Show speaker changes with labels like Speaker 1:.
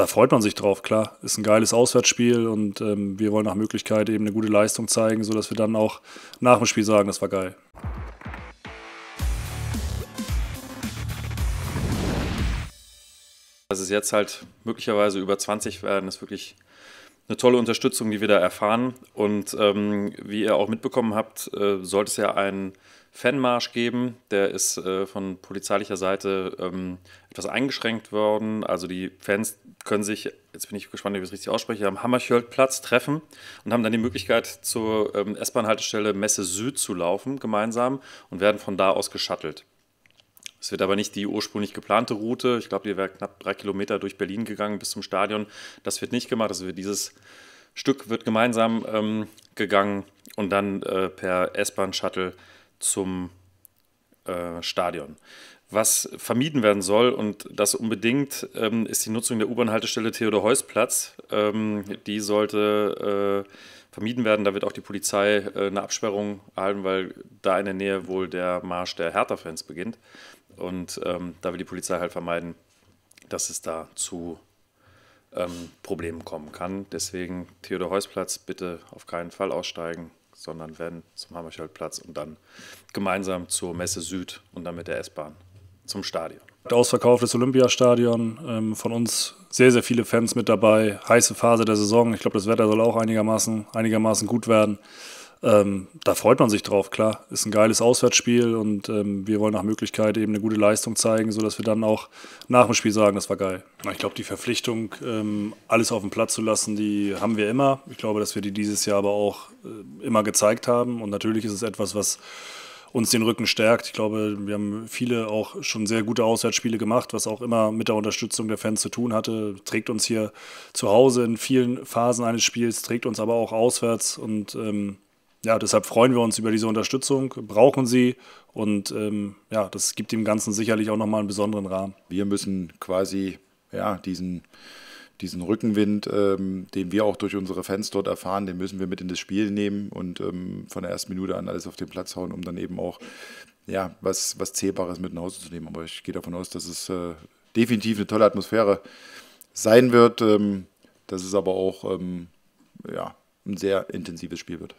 Speaker 1: da freut man sich drauf, klar. Ist ein geiles Auswärtsspiel und ähm, wir wollen nach Möglichkeit eben eine gute Leistung zeigen, sodass wir dann auch nach dem Spiel sagen, das war geil.
Speaker 2: Dass es jetzt halt möglicherweise über 20 werden, ist wirklich eine tolle Unterstützung, die wir da erfahren. Und ähm, wie ihr auch mitbekommen habt, äh, sollte es ja einen Fanmarsch geben. Der ist äh, von polizeilicher Seite ähm, etwas eingeschränkt worden. Also die Fans können sich, jetzt bin ich gespannt, ob ich es richtig ausspreche, am Hammerschjöldplatz treffen und haben dann die Möglichkeit, zur ähm, S-Bahn-Haltestelle Messe Süd zu laufen, gemeinsam, und werden von da aus geschattelt. Es wird aber nicht die ursprünglich geplante Route. Ich glaube, die wäre knapp drei Kilometer durch Berlin gegangen bis zum Stadion. Das wird nicht gemacht. Also dieses Stück wird gemeinsam ähm, gegangen und dann äh, per S-Bahn-Shuttle zum äh, Stadion. Was vermieden werden soll, und das unbedingt, ähm, ist die Nutzung der U-Bahn-Haltestelle Theodor-Heuss-Platz. Ähm, die sollte äh, vermieden werden. Da wird auch die Polizei äh, eine Absperrung erhalten, weil da in der Nähe wohl der Marsch der Hertha-Fans beginnt. Und ähm, da will die Polizei halt vermeiden, dass es da zu ähm, Problemen kommen kann. Deswegen Theodor-Heuss-Platz bitte auf keinen Fall aussteigen, sondern werden zum Hammerschaldplatz und dann gemeinsam zur Messe Süd und dann mit der S-Bahn zum Stadion.
Speaker 1: Ausverkauftes Olympiastadion, ähm, von uns sehr, sehr viele Fans mit dabei. Heiße Phase der Saison. Ich glaube, das Wetter soll auch einigermaßen, einigermaßen gut werden. Ähm, da freut man sich drauf, klar. Ist ein geiles Auswärtsspiel und ähm, wir wollen nach Möglichkeit eben eine gute Leistung zeigen, sodass wir dann auch nach dem Spiel sagen, das war geil. Ich glaube, die Verpflichtung, ähm, alles auf den Platz zu lassen, die haben wir immer. Ich glaube, dass wir die dieses Jahr aber auch äh, immer gezeigt haben. Und natürlich ist es etwas, was uns den Rücken stärkt. Ich glaube, wir haben viele auch schon sehr gute Auswärtsspiele gemacht, was auch immer mit der Unterstützung der Fans zu tun hatte. Trägt uns hier zu Hause in vielen Phasen eines Spiels, trägt uns aber auch auswärts und ähm, ja, deshalb freuen wir uns über diese Unterstützung, brauchen sie und ähm, ja, das gibt dem Ganzen sicherlich auch nochmal einen besonderen Rahmen.
Speaker 3: Wir müssen quasi ja, diesen, diesen Rückenwind, ähm, den wir auch durch unsere Fans dort erfahren, den müssen wir mit in das Spiel nehmen und ähm, von der ersten Minute an alles auf den Platz hauen, um dann eben auch ja, was, was Zählbares mit nach Hause zu nehmen. Aber ich gehe davon aus, dass es äh, definitiv eine tolle Atmosphäre sein wird, ähm, dass es aber auch ähm, ja, ein sehr intensives Spiel wird.